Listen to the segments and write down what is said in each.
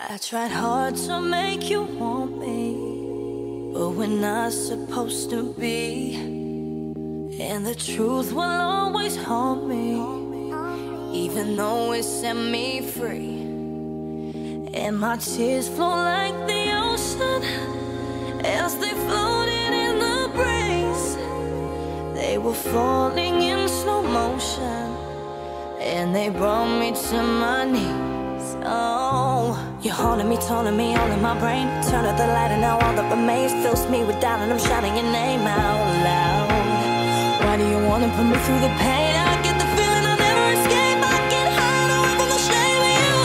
I tried hard to make you want me, but we're not supposed to be. And the truth will always haunt me, even though it set me free. And my tears flow like the ocean as they floated in the breeze. They were falling in slow motion, and they brought me to my knees. Oh. You're haunting me, taunting me, all in my brain. Turn out the light, and now all that remains fills me with doubt, and I'm shouting your name out loud. Why do you wanna put me through the pain? I get the feeling I'll never escape. I get hide away from the shame of you.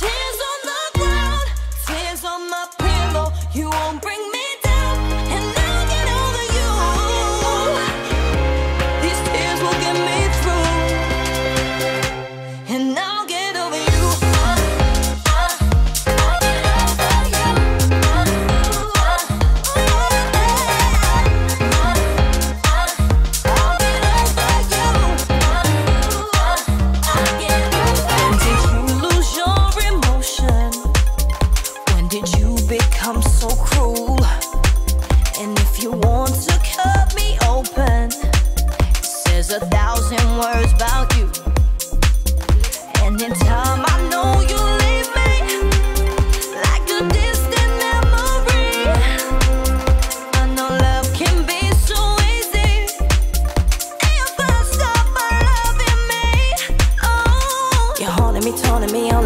Tears on the ground, tears on my pillow. You won't bring become so cruel? And if you want to cut me open, it says a thousand words about you. And in time,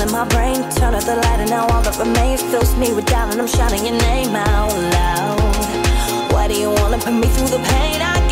in my brain. Turn out the light, and now all that remains fills me with doubt, and I'm shouting your name out loud. Why do you wanna put me through the pain? I